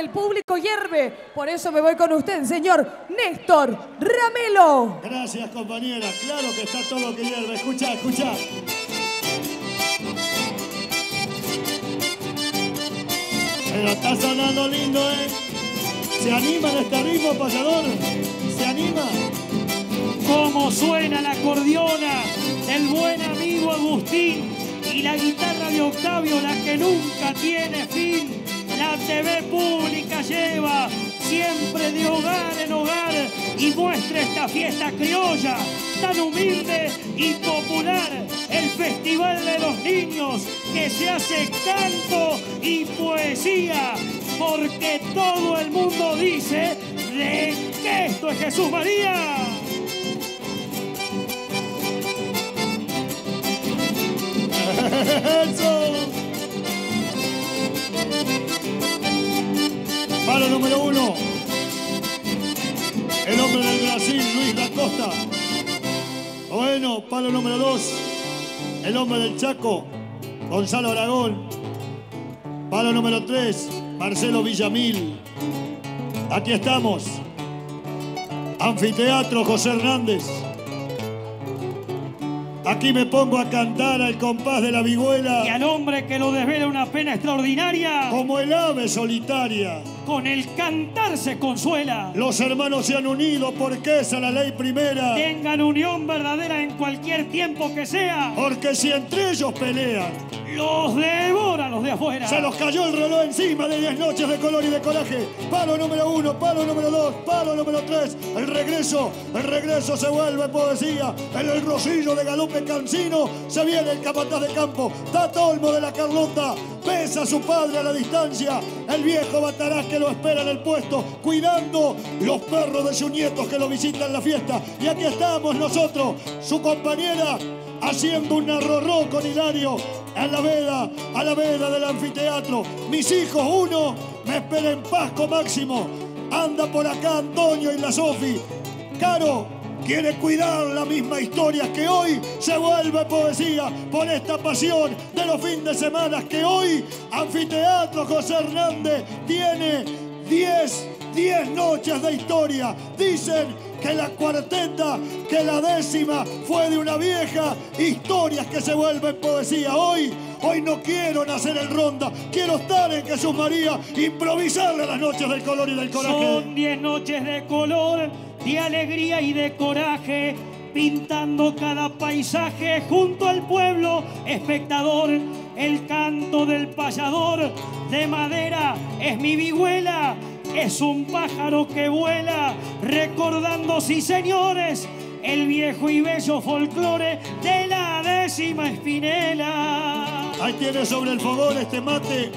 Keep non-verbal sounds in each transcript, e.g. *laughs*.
El público hierve, por eso me voy con usted, señor Néstor Ramelo. Gracias, compañera. Claro que está todo que hierve. Escucha, escucha. Pero está sonando lindo, ¿eh? ¿Se anima en este ritmo, payador? ¿Se anima? Cómo suena la acordeona del buen amigo Agustín y la guitarra de Octavio, la que nunca tiene fin. La TV pública lleva siempre de hogar en hogar y muestra esta fiesta criolla tan humilde y popular, el Festival de los Niños que se hace canto y poesía, porque todo el mundo dice de que esto es Jesús María. *laughs* ¡Eso! El hombre del Brasil, Luis da Costa. Bueno, palo número dos. El hombre del Chaco, Gonzalo Aragón. Palo número tres, Marcelo Villamil. Aquí estamos. Anfiteatro José Hernández. Aquí me pongo a cantar al compás de la vihuela. Y al hombre que lo desvela una pena extraordinaria, Como el ave solitaria. con el cantar se consuela. Los hermanos se han unido porque esa es la ley primera. Tengan unión verdadera en cualquier tiempo que sea. Porque si entre ellos pelean, Los devora los de afuera. se los cayó el reloj encima de 10 noches de color y de coraje. Palo número uno, palo número dos, palo número tres. El regreso, el regreso se vuelve poesía. En el rosillo de galope cansino se viene el capataz de campo. Tato Olmo de la Carlota. Besa a su padre a la distancia. El viejo Batarás que lo espera en el puesto, cuidando los perros de sus nietos que lo visitan en la fiesta. Y aquí estamos nosotros, su compañera, haciendo un arrorró con Hilario a la veda, a la veda del anfiteatro. Mis hijos, uno, me espera en Pasco Máximo. Anda por acá Antonio y la Sofi. Caro, quiere cuidar la misma historia que hoy se vuelve poesía por esta pasión de los fines de semana que hoy Anfiteatro José Hernández tiene 10, 10 noches de historia. Dicen que la cuarteta, que la décima fue de una vieja, historias que se vuelven poesía. Hoy, hoy no quiero nacer en ronda, quiero estar en Jesús María, improvisarle las noches del color y del coraje. Son diez noches de color, de alegría y de coraje, pintando cada paisaje junto al pueblo espectador. El canto del payador de madera es mi vihuela, es un pájaro que vuela, recordando, sí señores, el viejo y bello folclore de la décima espinela. Ahí tiene sobre el fogón este mate.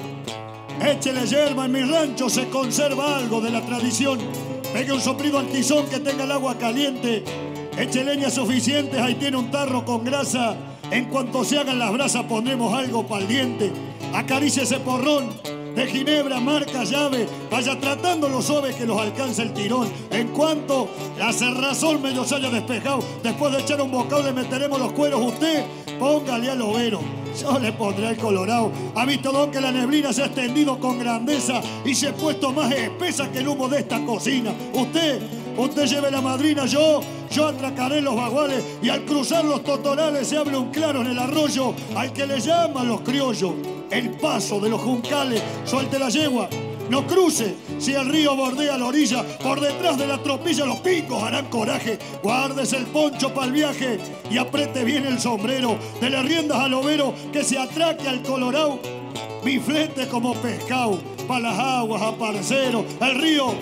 Échele yerba, en mi rancho se conserva algo de la tradición. Pegue un soplido al tizón que tenga el agua caliente. Eche leña suficiente, ahí tiene un tarro con grasa. En cuanto se hagan las brasas pondremos algo para el diente. Acaricie ese porrón de ginebra, marca, llave. Vaya tratando los suaves que los alcance el tirón. En cuanto la cerrazón medio se haya despejado, después de echar un bocado le meteremos los cueros. Usted póngale al overo. Yo le pondré el colorado. Ha visto don que la neblina se ha extendido con grandeza y se ha puesto más espesa que el humo de esta cocina. Usted, usted lleve la madrina, yo, yo atracaré los baguales y al cruzar los totorales se abre un claro en el arroyo al que le llaman los criollos. El paso de los juncales, suelte la yegua. No cruce, si el río bordea la orilla, por detrás de la tropilla los picos harán coraje. Guárdese el poncho para el viaje y apriete bien el sombrero. De las riendas al overo que se atraque al colorado. Mi flete como pescado, pa' las aguas, aparcero. El río,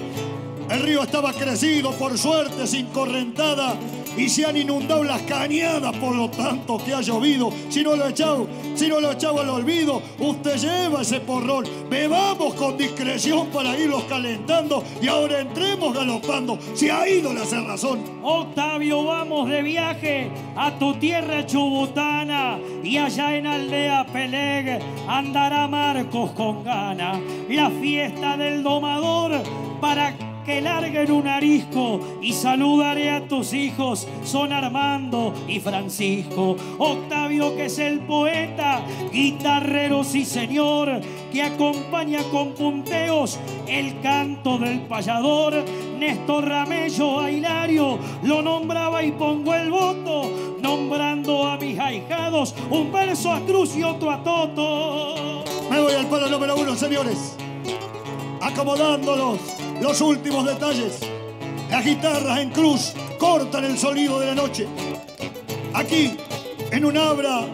el río estaba crecido, por suerte, sin correntada. Y se han inundado las cañadas por lo tanto que ha llovido. Si no lo he echado, si no lo he echado al olvido, usted lleva ese porrón. Bebamos con discreción para irlos calentando y ahora entremos galopando. Se ha ido la cerrazón. Octavio, vamos de viaje a tu tierra chubutana y allá en Aldea Peleg andará Marcos con gana. La fiesta del domador para que larguen un arisco y saludaré a tus hijos, son Armando y Francisco. Octavio que es el poeta, guitarrero sí señor, que acompaña con punteos el canto del payador. Néstor Ramello a Hilario lo nombraba y pongo el voto, nombrando a mis ahijados un verso a Cruz y otro a Toto. Me voy al palo número uno, señores. Acomodándolos los últimos detalles. Las guitarras en cruz cortan el sonido de la noche. Aquí, en un abra,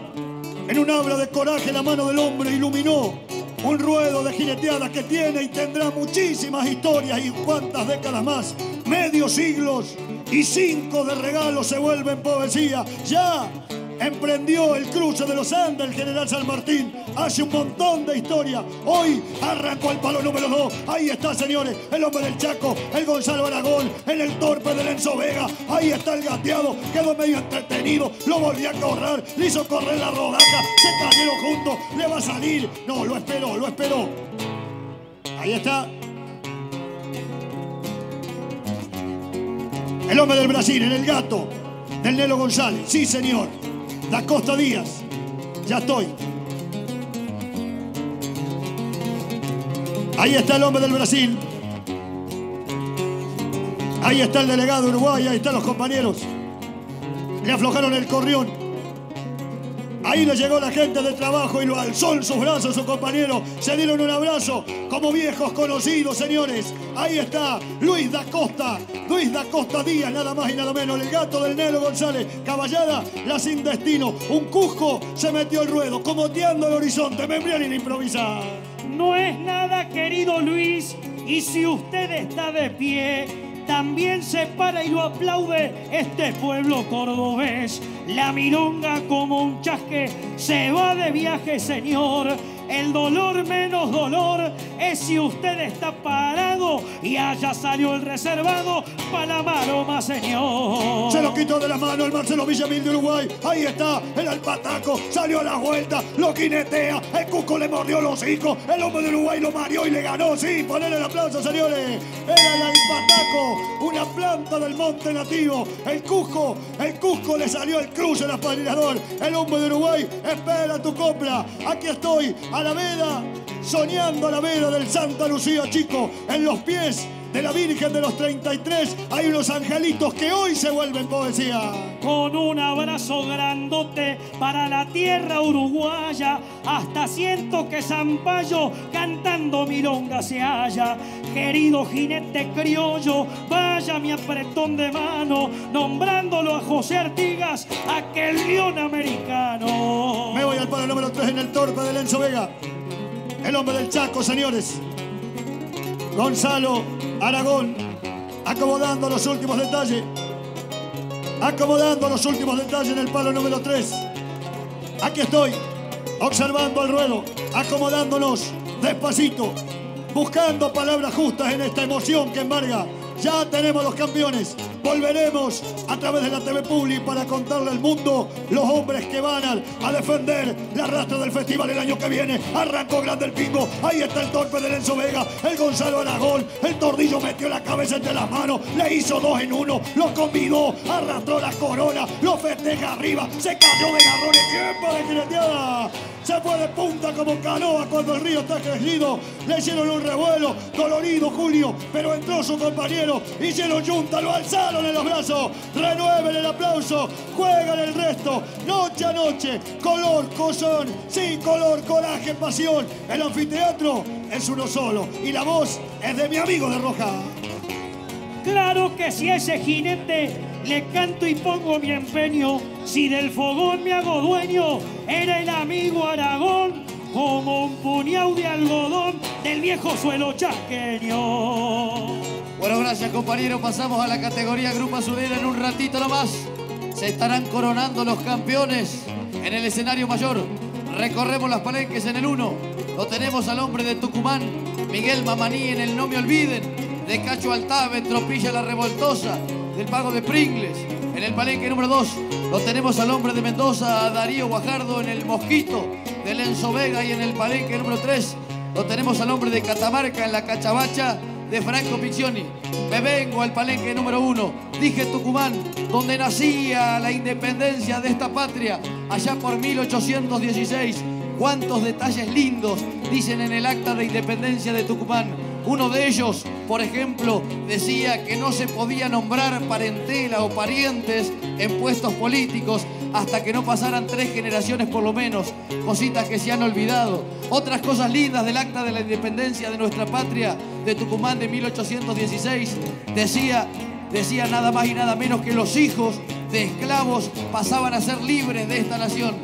en un abra de coraje, la mano del hombre iluminó un ruedo de jineteadas que tiene y tendrá muchísimas historias y cuantas décadas más. Medio siglos y cinco de regalos se vuelven poesía. Ya emprendió el cruce de los Andes el general San Martín hace un montón de historia. Hoy arrancó el palo número 2. Ahí está, señores, el hombre del Chaco, el Gonzalo Aragón, en el torpe del Enzo Vega. Ahí está el gateado, quedó medio entretenido, lo volvió a correr, le hizo correr la rodaca, se cayeron juntos, le va a salir. No, lo esperó, lo esperó. Ahí está. El hombre del Brasil, en el gato, del Nelo González. Sí, señor. Da Costa Díaz. Ya estoy. Ahí está el hombre del Brasil. Ahí está el delegado de Uruguay, ahí están los compañeros. Le aflojaron el corrión. Ahí le llegó la gente de trabajo y lo alzó en sus brazos su compañero. Se dieron un abrazo como viejos conocidos, señores. Ahí está Luis da Costa. Luis da Costa Díaz, nada más y nada menos. El gato del Nelo González. Caballada, la sin destino. Un Cusco se metió el ruedo, comoteando el horizonte. Membriani improvisar. No es nada, querido Luis, y si usted está de pie, también se para y lo aplaude este pueblo cordobés. La milonga como un chasque se va de viaje, señor. El dolor menos dolor es si usted está parado y allá salió el reservado para la maroma, señor. Se lo quitó de la mano el Marcelo Villamil de Uruguay. Ahí está el alpataco. Salió a la vuelta. Lo quinetea. El Cusco le mordió los hijos. El hombre de Uruguay lo mareó y le ganó. Sí, ponerle el aplauso, señores. Era el alpataco. Una planta del monte nativo. El Cusco. El Cusco le salió el cruce al apadrinador. El hombre de Uruguay. Espera tu compra. Aquí estoy. A la veda. Soñando a la veda del Santa Lucía, chico. En los pies de la Virgen de los 33 hay unos angelitos que hoy se vuelven poesía. Con un abrazo grandote para la tierra uruguaya, hasta siento que Zampayo cantando milonga se halla. Querido jinete criollo, vaya mi apretón de mano, nombrándolo a José Artigas, aquel león americano. Me voy al palo número 3 en el torpe de Lenzo Vega. El hombre del Chaco, señores. Gonzalo Aragón, acomodando los últimos detalles. Acomodando los últimos detalles en el palo número 3. Aquí estoy, observando al ruedo, acomodándonos despacito, buscando palabras justas en esta emoción que embarga. Ya tenemos los campeones. Volveremos a través de la TV Public para contarle al mundo los hombres que van a, defender la rastra del festival el año que viene. Arrancó grande el pingo. Ahí está el torpe de Enzo Vega. El Gonzalo Aragón. El tordillo metió la cabeza entre las manos. Le hizo dos en uno. Lo convidó. Arrastró la corona. Lo festeja arriba. Se cayó de garrones. Tiempo de jineteada. Se fue de punta como canoa cuando el río está crecido. Le hicieron un revuelo. Dolorido Julio. Pero entró su compañero. Hicieron junta. Lo alzaron en los brazos. Renueven el aplauso. Juegan el resto. Noche a noche. Color, cosón. Sí, color, coraje, pasión. El anfiteatro es uno solo. Y la voz es de mi amigo de Roja. Claro que si ese jinete le canto y pongo mi empeño, si del fogón me hago dueño, era el amigo Aragón, como un puñado de algodón del viejo suelo chaqueño. Bueno, gracias compañero. Pasamos a la categoría Grupo Azulera en un ratito nomás. Se estarán coronando los campeones en el escenario mayor. Recorremos las palenques en el 1. Lo tenemos al hombre de Tucumán, Miguel Mamaní en el No Me Olviden. De Cacho Altave, Tropilla La Revoltosa, del Pago de Pringles. En el palenque número 2 lo tenemos al hombre de Mendoza, a Darío Guajardo en el Mosquito, de Lenzo Vega y en el palenque número 3 lo tenemos al hombre de Catamarca en la Cachabacha, de Franco Piccioni. Me vengo al palenque número uno. Dije Tucumán, donde nacía la independencia de esta patria, allá por 1816. Cuántos detalles lindos dicen en el acta de independencia de Tucumán. Uno de ellos, por ejemplo, decía que no se podía nombrar parentela o parientes en puestos políticos hasta que no pasaran tres generaciones por lo menos, cositas que se han olvidado. Otras cosas lindas del acta de la independencia de nuestra patria de Tucumán de 1816, decía, decía nada más y nada menos que los hijos de esclavos pasaban a ser libres de esta nación.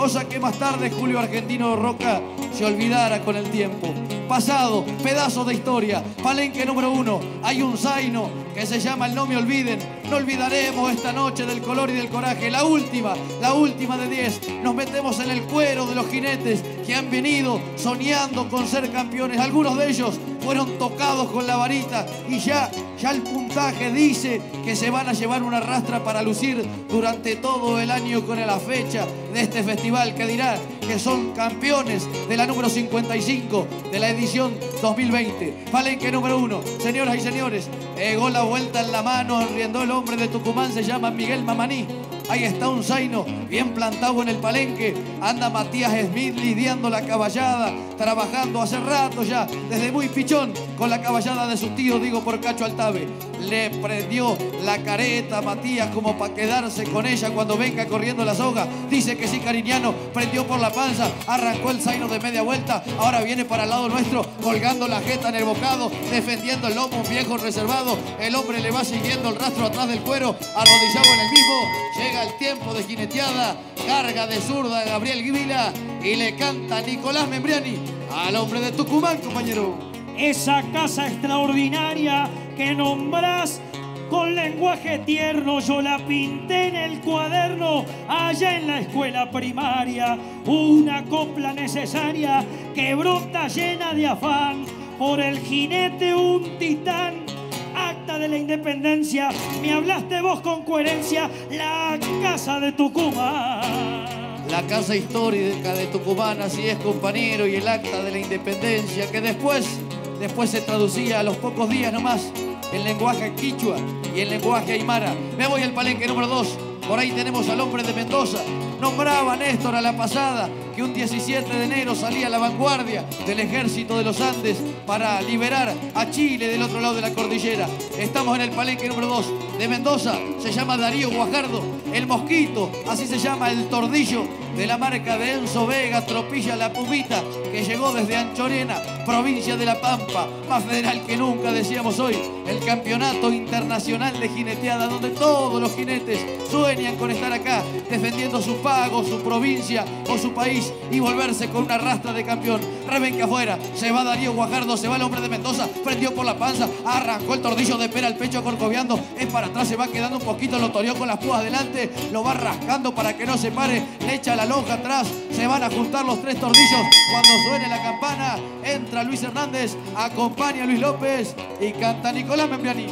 Cosa que más tarde Julio Argentino Roca se olvidara con el tiempo. Pasado, pedazo de historia, palenque número uno, hay un zaino que se llama el No me olviden. No olvidaremos esta noche del color y del coraje. La última, la última de diez. Nos metemos en el cuero de los jinetes han venido soñando con ser campeones. Algunos de ellos fueron tocados con la varita y ya, ya el puntaje dice que se van a llevar una rastra para lucir durante todo el año con la fecha de este festival que dirá que son campeones de la número 55 de la edición 2020. Palenque número uno. Señoras y señores, llegó la vuelta en la mano, riendo el hombre de Tucumán, se llama Miguel Mamaní. Ahí está un zaino bien plantado en el palenque. Anda Matías Smith lidiando la caballada, trabajando hace rato ya, desde muy pichón, con la caballada de su tío, digo por Cacho Altave. Le prendió la careta Matías como para quedarse con ella cuando venga corriendo la soga. Dice que sí, cariñano, prendió por la panza, arrancó el zaino de media vuelta, ahora viene para el lado nuestro, colgando la jeta en el bocado, defendiendo el lomo, un viejo reservado. El hombre le va siguiendo el rastro atrás del cuero, arrodillado en el mismo. El tiempo de jineteada, carga de zurda Gabriel Gvila y le canta Nicolás Membriani al hombre de Tucumán, compañero. Esa casa extraordinaria que nombrás con lenguaje tierno, yo la pinté en el cuaderno allá en la escuela primaria. Una copla necesaria que brota llena de afán por el jinete un titán de la independencia, me hablaste vos con coherencia, la casa de Tucumán. La casa histórica de Tucumán, así es compañero, y el acta de la independencia que después, después se traducía a los pocos días nomás en lenguaje quichua y en lenguaje aymara. Me voy al palenque número 2. Por ahí tenemos al hombre de Mendoza. Nombraba Néstor a la pasada que un 17 de enero salía a la vanguardia del ejército de los Andes para liberar a Chile del otro lado de la cordillera. Estamos en el palenque número 2 de Mendoza. Se llama Darío Guajardo. El Mosquito, así se llama el tordillo de la marca de Enzo Vega, Tropilla La Pumita, que llegó desde Anchorena, provincia de La Pampa, más federal que nunca, decíamos hoy, el campeonato internacional de jineteada, donde todos los jinetes sueñan con estar acá, defendiendo su pago, su provincia o su país y volverse con una rastra de campeón. Rebenque afuera, se va Darío Guajardo, se va el hombre de Mendoza, prendió por la panza, arrancó el tordillo de pera al pecho corcoviando, es para atrás, se va quedando un poquito, lo toreó con las púas adelante, lo va rascando para que no se pare, le echa la lonja atrás, se van a juntar los tres tordillos cuando suene la campana, entra Luis Hernández, acompaña a Luis López y canta Nicolás Membriani.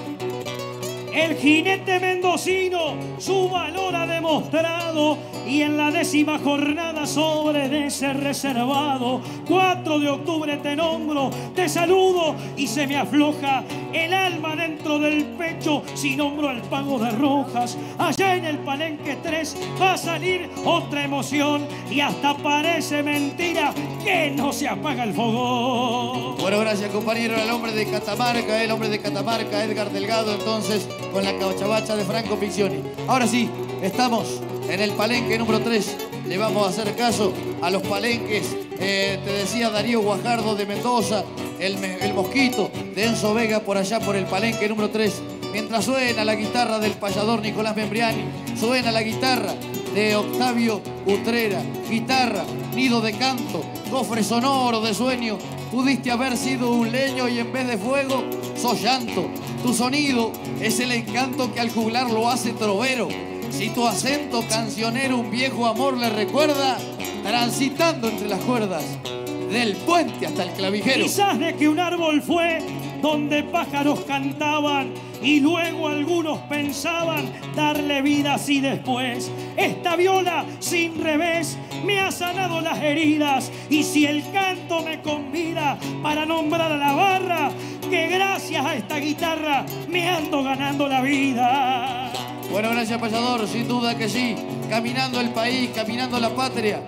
El jinete mendocino su valor ha demostrado y en la décima jornada sobre ese reservado, 4 de octubre te nombro, te saludo y se me afloja el alma dentro del pecho si nombro el pago de rojas. Allá en el palenque 3 va a salir otra emoción y hasta parece mentira que no se apaga el fogón. Bueno, gracias compañero, el hombre de Catamarca, el hombre de Catamarca, Edgar Delgado, entonces con la cachabacha de Franco Piccioni. Ahora sí, estamos en el palenque número 3. Le vamos a hacer caso a los palenques. eh, te decía Darío Guajardo de Mendoza, el, el Mosquito de Enzo Vega por allá por el palenque número 3. Mientras suena la guitarra del payador Nicolás Membriani, suena la guitarra de Octavio Utrera, guitarra, nido de canto, cofre sonoro de sueño. Pudiste haber sido un leño y en vez de fuego, sos llanto. Tu sonido es el encanto que al juglar lo hace trovero. Si tu acento cancionero un viejo amor le recuerda, transitando entre las cuerdas, del puente hasta el clavijero. Quizás de que un árbol fue donde pájaros cantaban y luego algunos pensaban darle vida así después. Esta viola sin revés me ha sanado las heridas y si el canto me convida para nombrar a la barra, que gracias a esta guitarra me ando ganando la vida. Bueno, gracias payador, sin duda que sí. Caminando el país, caminando la patria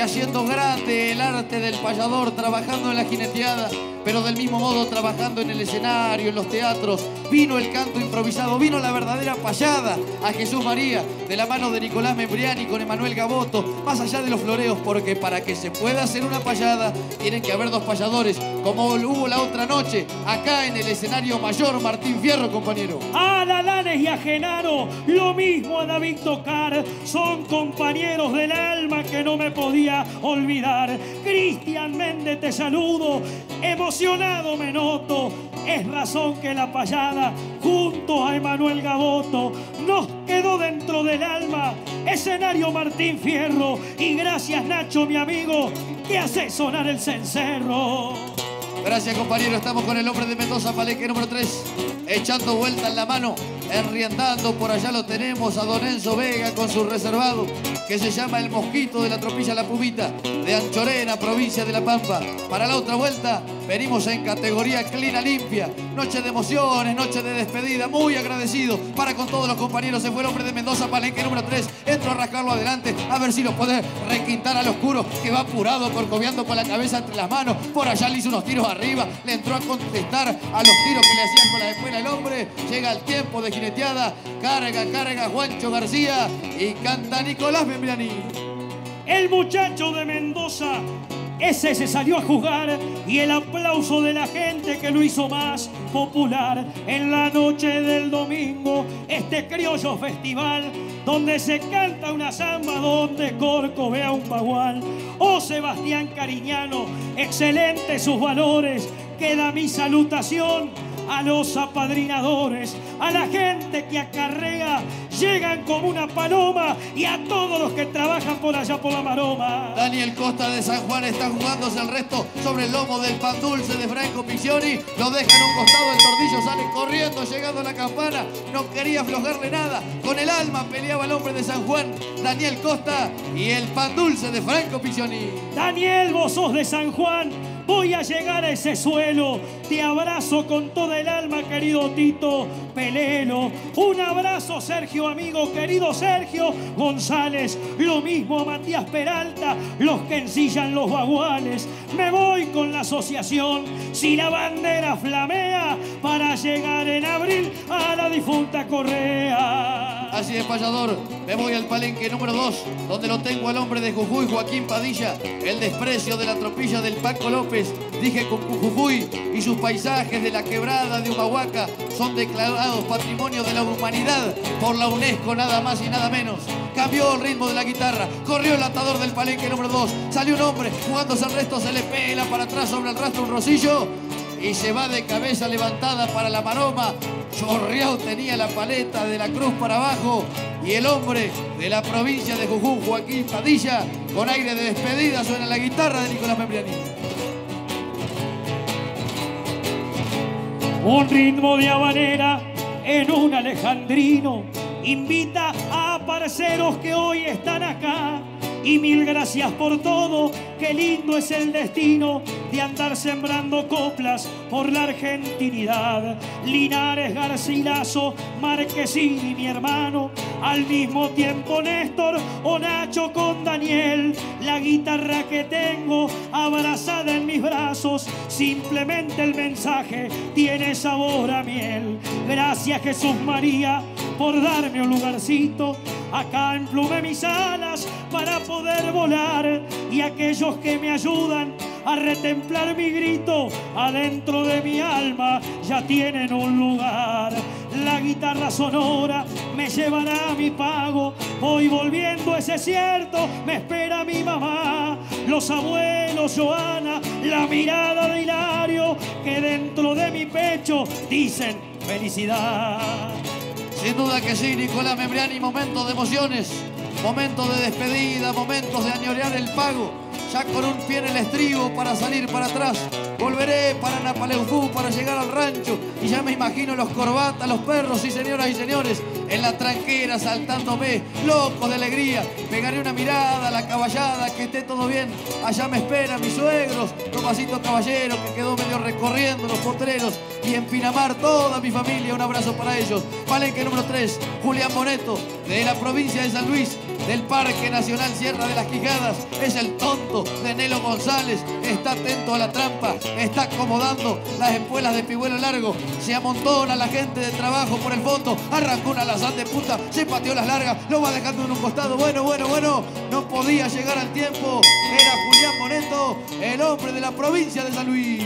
haciendo grande el arte del payador, trabajando en la jineteada, pero del mismo modo trabajando en el escenario, en los teatros. Vino el canto improvisado, vino la verdadera payada a Jesús María, de la mano de Nicolás Membriani con Emanuel Gaboto, más allá de los floreos, porque para que se pueda hacer una payada tienen que haber dos payadores, como hubo la otra noche, acá en el escenario mayor, Martín Fierro, compañero. A Lalanes y a Genaro, lo mismo a David Tocar, son compañeros del alma que no me podía olvidar. Cristian Méndez, te saludo, emocionado me noto. Es razón que la payada, junto a Emanuel Gaboto, nos quedó dentro del alma. Escenario Martín Fierro y gracias Nacho, mi amigo, que hace sonar el cencerro. Gracias, compañero. Estamos con el hombre de Mendoza, Palenque número 3. Echando vuelta en la mano, enriendando. Por allá lo tenemos a Don Enzo Vega con su reservado, que se llama El Mosquito de la Tropilla La Pubita, de Anchorena, provincia de La Pampa. Para la otra vuelta, venimos en categoría clina limpia. Noche de emociones, noche de despedida. Muy agradecido para con todos los compañeros. Se fue el hombre de Mendoza, Palenque número 3. Entro a rascarlo adelante, a ver si lo puede requintar al oscuro, que va apurado, corcoviando con la cabeza entre las manos. Por allá le hizo unos tiros arriba, le entró a contestar a los tiros que le hacían con la escuela el hombre. Llega el tiempo de jineteada, carga, carga Juancho García y canta Nicolás Membriani. El muchacho de Mendoza, ese se salió a jugar y el aplauso de la gente que lo hizo más popular en la noche del domingo, este criollo festival donde se canta una samba, donde Corco vea un bagual. Oh Sebastián Cariñano, excelente sus valores, queda mi salutación a los apadrinadores, a la gente que acarrea, llegan como una paloma y a todos los que trabajan por allá por la maroma. Daniel Costa de San Juan está jugándose el resto sobre el lomo del pan dulce de Franco Piccioni. Lo deja en un costado, el tordillo sale corriendo, llegando a la campana. No quería aflojarle nada. Con el alma peleaba el hombre de San Juan, Daniel Costa y el pan dulce de Franco Piccioni. Daniel, vos sos de San Juan. Voy a llegar a ese suelo. Te abrazo con toda el alma, querido Tito Pelelo. Un abrazo, Sergio, amigo, querido Sergio González. Lo mismo Matías Peralta, los que ensillan los baguales. Me voy con la asociación. Si la bandera flamea, para llegar en abril a la difunta Correa. Así es, payador. Me voy al palenque número 2, donde lo tengo al hombre de Jujuy, Joaquín Padilla. El desprecio de la tropilla del Paco López. Dije con Jujuy y sus paisajes de la quebrada de Humahuaca son declarados patrimonio de la humanidad por la UNESCO, nada más y nada menos. Cambió el ritmo de la guitarra, corrió el atador del palenque número 2. Salió un hombre jugándose al resto, se le pela para atrás sobre el rastro un rosillo y se va de cabeza levantada para la maroma. Chorreado tenía la paleta de la cruz para abajo y el hombre de la provincia de Jujuy, Joaquín Padilla, con aire de despedida suena la guitarra de Nicolás Membriani. Un ritmo de habanera en un alejandrino invita a parceros que hoy están acá. Y mil gracias por todo, qué lindo es el destino de andar sembrando coplas por la argentinidad. Linares, Garcilaso, Marquesini, mi hermano, al mismo tiempo Néstor o Nacho con Daniel. La guitarra que tengo abrazada en mis brazos, simplemente el mensaje tiene sabor a miel. Gracias Jesús María por darme un lugarcito. Acá emplume mis alas para poder volar y aquellos que me ayudan a retemplar mi grito adentro de mi alma ya tienen un lugar. La guitarra sonora me llevará a mi pago. Voy volviendo ese cierto, me espera mi mamá. Los abuelos, Joana, la mirada de Hilario, que dentro de mi pecho dicen felicidad. Sin duda que sí, Nicolás Membriani, momentos de emociones, momentos de despedida, momentos de añorear el pago, ya con un pie en el estribo para salir para atrás. Volveré para Napaleufú para llegar al rancho. Y ya me imagino los corbatas, los perros y señoras y señores en la tranquera saltándome, loco de alegría. Pegaré una mirada a la caballada, que esté todo bien. Allá me esperan mis suegros, Tomasito Caballero, que quedó medio recorriendo los potreros. Y en Pinamar toda mi familia, un abrazo para ellos. Palenque número 3, Julián Moneto, de la provincia de San Luis del Parque Nacional Sierra de las Quijadas. Es el tonto de Nelo González. Está atento a la trampa. Está acomodando las espuelas de pibuelo largo. Se amontona la gente de trabajo por el fondo. Arrancó una lazán de puta. Se pateó las largas. Lo va dejando en un costado. Bueno, bueno, bueno. No podía llegar al tiempo. Era Julián Moneto, el hombre de la provincia de San Luis.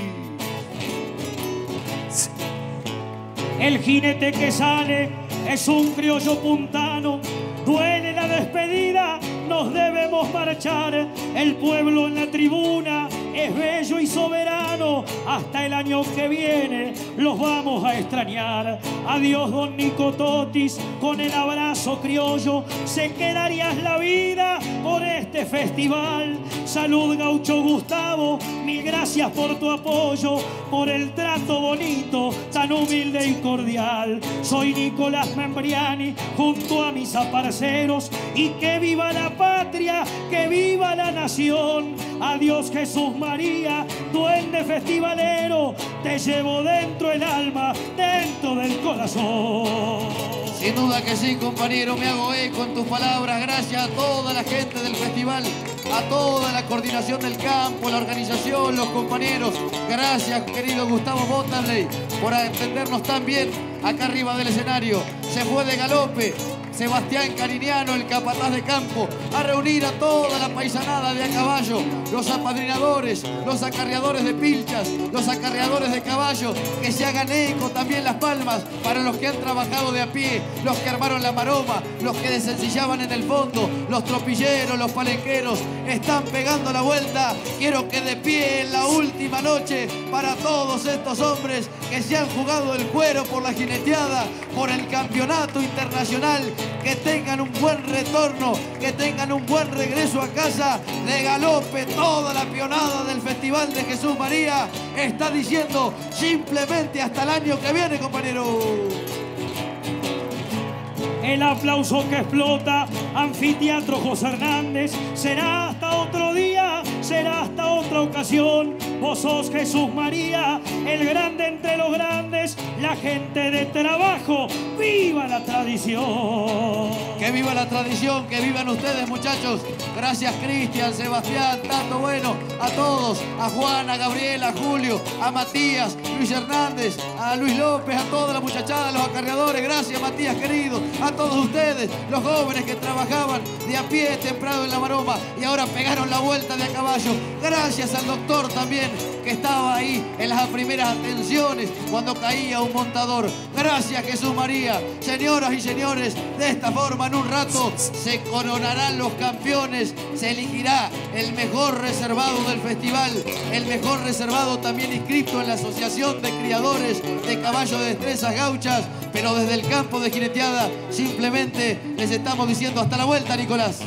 El jinete que sale es un criollo puntano Duele la despedida, nos debemos marchar. El pueblo en la tribuna es bello y soberano. Hasta el año que viene los vamos a extrañar. Adiós, don Nico Totis, con el abrazo criollo. Se quedarías la vida por este festival. Salud, gaucho Gustavo, mil gracias por tu apoyo, por el trato bonito, tan humilde y cordial. Soy Nicolás Membriani, junto a mis aparecidos y que viva la patria, que viva la nación. Adiós Jesús María, duende festivalero, te llevo dentro el alma, dentro del corazón. Sin duda que sí, compañero, me hago eco en tus palabras. Gracias a toda la gente del festival, a toda la coordinación del campo, la organización, los compañeros. Gracias, querido Gustavo Botterley, por entendernos tan bien acá arriba del escenario. Se fue de galope, Sebastián Cariniano, el capataz de campo, a reunir a toda la paisanada de a caballo, los apadrinadores, los acarreadores de pilchas, los acarreadores de caballo, que se hagan eco también las palmas para los que han trabajado de a pie, los que armaron la maroma, los que desencillaban en el fondo, los tropilleros, los palenqueros, están pegando la vuelta. Quiero que de pie en la última noche para todos estos hombres que se han jugado el cuero por la jineteada, por el campeonato internacional que tengan un buen retorno, que tengan un buen regreso a casa de galope. Toda la pionada del Festival de Jesús María está diciendo simplemente hasta el año que viene, compañero. El aplauso que explota, anfiteatro José Hernández, será hasta otro día, será hasta otra ocasión. Vos sos Jesús María, el grande entre los grandes, la gente de trabajo, viva la tradición. Que viva la tradición, que vivan ustedes muchachos. Gracias Cristian, Sebastián, tanto bueno, a todos, a Juan, a Gabriela, a Julio, a Matías, Luis Hernández, a Luis López, a toda la muchachada, a los acarreadores. Gracias Matías querido, a todos ustedes, los jóvenes que trabajaban de a pie temprano en la maroma y ahora pegaron la vuelta de a Gracias al doctor también que estaba ahí en las primeras atenciones cuando caía un montador. Gracias Jesús María. Señoras y señores, de esta forma en un rato se coronarán los campeones, se elegirá el mejor reservado del festival, el mejor reservado también inscrito en la Asociación de Criadores de Caballos de Destrezas Gauchas, pero desde el campo de jineteada simplemente les estamos diciendo hasta la vuelta, Nicolás.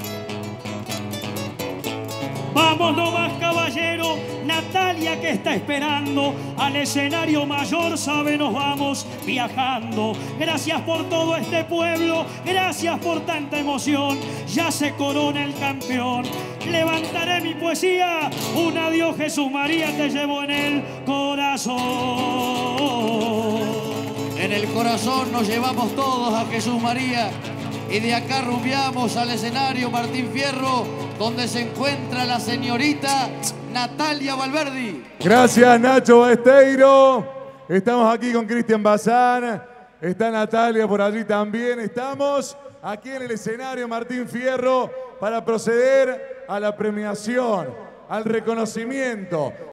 Vamos nomás, caballero. Natalia que está esperando al escenario mayor, sabe, nos vamos viajando. Gracias por todo este pueblo, gracias por tanta emoción. Ya se corona el campeón. Levantaré mi poesía. Un adiós, Jesús María, te llevo en el corazón. En el corazón nos llevamos todos a Jesús María. Y de acá rumbiamos al escenario Martín Fierro, donde se encuentra la señorita Natalia Valverdi. Gracias Nacho Besteiro. Estamos aquí con Cristian Bazán. Está Natalia por allí también. Estamos aquí en el escenario Martín Fierro para proceder a la premiación, al reconocimiento